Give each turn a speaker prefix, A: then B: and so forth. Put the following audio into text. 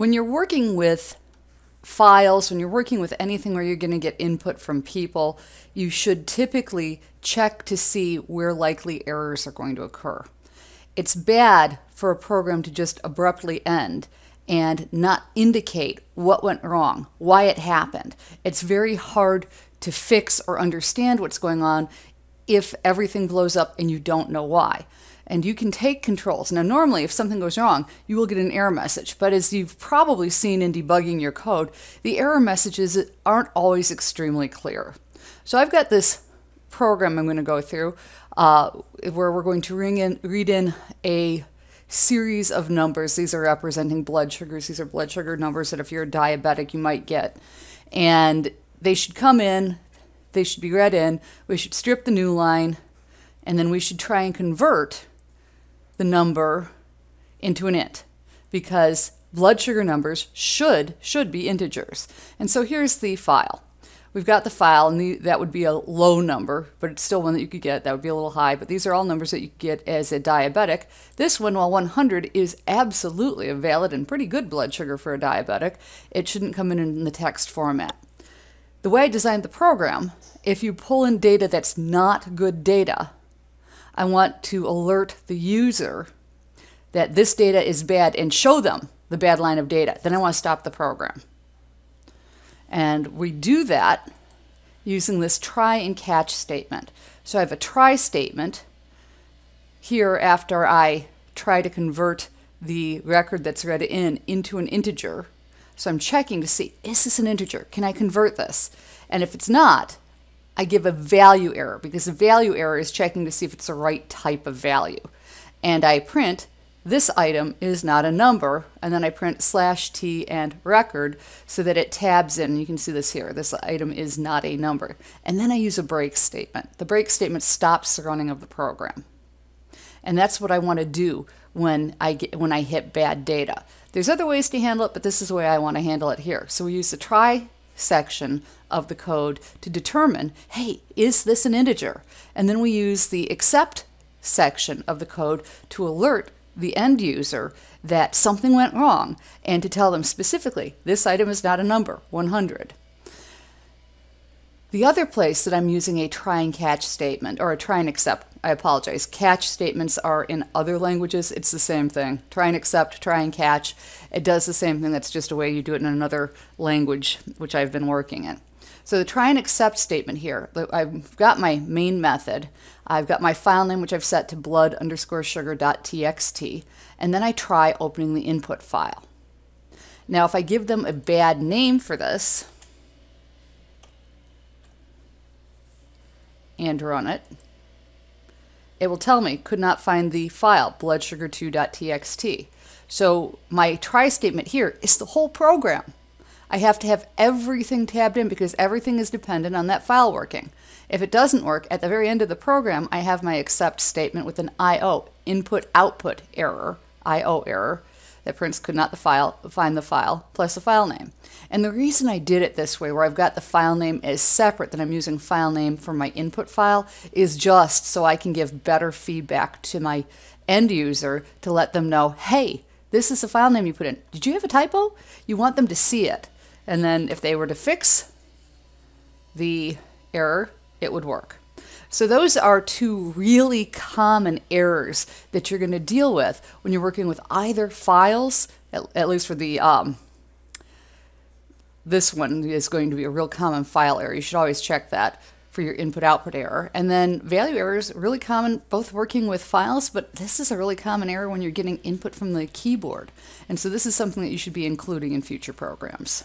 A: When you're working with files, when you're working with anything where you're going to get input from people, you should typically check to see where likely errors are going to occur. It's bad for a program to just abruptly end and not indicate what went wrong, why it happened. It's very hard to fix or understand what's going on if everything blows up and you don't know why. And you can take controls. Now, normally, if something goes wrong, you will get an error message. But as you've probably seen in debugging your code, the error messages aren't always extremely clear. So I've got this program I'm going to go through uh, where we're going to in, read in a series of numbers. These are representing blood sugars. These are blood sugar numbers that if you're diabetic, you might get. And they should come in, they should be read in. We should strip the new line, and then we should try and convert the number into an int because blood sugar numbers should should be integers. And so here's the file we've got the file, and the, that would be a low number, but it's still one that you could get. That would be a little high, but these are all numbers that you get as a diabetic. This one, while 100 is absolutely a valid and pretty good blood sugar for a diabetic, it shouldn't come in in the text format. The way I designed the program, if you pull in data that's not good data, I want to alert the user that this data is bad and show them the bad line of data. Then I want to stop the program. And we do that using this try and catch statement. So I have a try statement here after I try to convert the record that's read in into an integer. So I'm checking to see, is this an integer? Can I convert this? And if it's not, I give a value error because the value error is checking to see if it's the right type of value. And I print this item is not a number, and then I print slash t and record so that it tabs in. You can see this here. This item is not a number. And then I use a break statement. The break statement stops the running of the program. And that's what I want to do when I get when I hit bad data. There's other ways to handle it, but this is the way I want to handle it here. So we use the try section of the code to determine, hey, is this an integer? And then we use the except section of the code to alert the end user that something went wrong and to tell them specifically, this item is not a number, 100. The other place that I'm using a try and catch statement, or a try and except, I apologize, catch statements are in other languages. It's the same thing. Try and except, try and catch. It does the same thing. That's just a way you do it in another language, which I've been working in. So the try and except statement here, I've got my main method. I've got my file name, which I've set to blood underscore sugar dot txt, and then I try opening the input file. Now, if I give them a bad name for this and run it, it will tell me could not find the file bloodsugar2.txt. So my try statement here is the whole program. I have to have everything tabbed in because everything is dependent on that file working. If it doesn't work, at the very end of the program, I have my except statement with an IO, input output error, IO error, that prints could not the file, find the file, plus the file name. And the reason I did it this way, where I've got the file name as separate that I'm using file name for my input file, is just so I can give better feedback to my end user to let them know, hey, this is the file name you put in. Did you have a typo? You want them to see it. And then if they were to fix the error, it would work. So those are two really common errors that you're going to deal with when you're working with either files, at, at least for the um, this one is going to be a real common file error. You should always check that for your input output error. And then value errors, really common both working with files, but this is a really common error when you're getting input from the keyboard. And so this is something that you should be including in future programs.